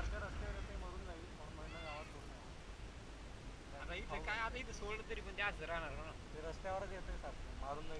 अर्ध्या रस्त्यावर ते मरून जाईल. म्हणून महिला गावात सोडणार आता इथे काय आता इथे सोडलं तरी पण जास्त राहणार ना. ते रस्त्यावरच येते सारखं. मारून नाही